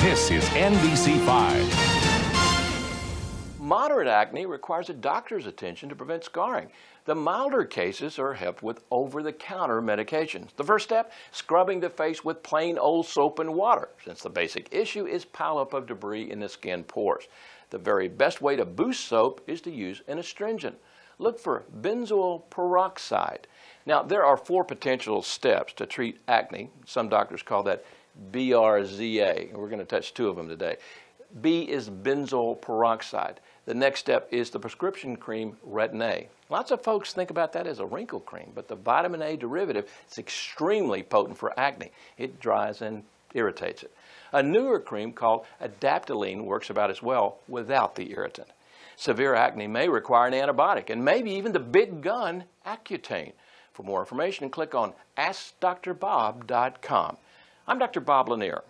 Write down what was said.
This is NBC5. Moderate acne requires a doctor's attention to prevent scarring. The milder cases are helped with over-the-counter medications. The first step, scrubbing the face with plain old soap and water, since the basic issue is pileup of debris in the skin pores. The very best way to boost soap is to use an astringent. Look for benzoyl peroxide. Now, there are four potential steps to treat acne. Some doctors call that BRZA, we're going to touch two of them today. B is benzoyl peroxide. The next step is the prescription cream Retin-A. Lots of folks think about that as a wrinkle cream, but the vitamin A derivative is extremely potent for acne. It dries and irritates it. A newer cream called adapalene works about as well without the irritant. Severe acne may require an antibiotic and maybe even the big gun, Accutane. For more information, click on AskDrBob.com. I'm Dr. Bob Lanier.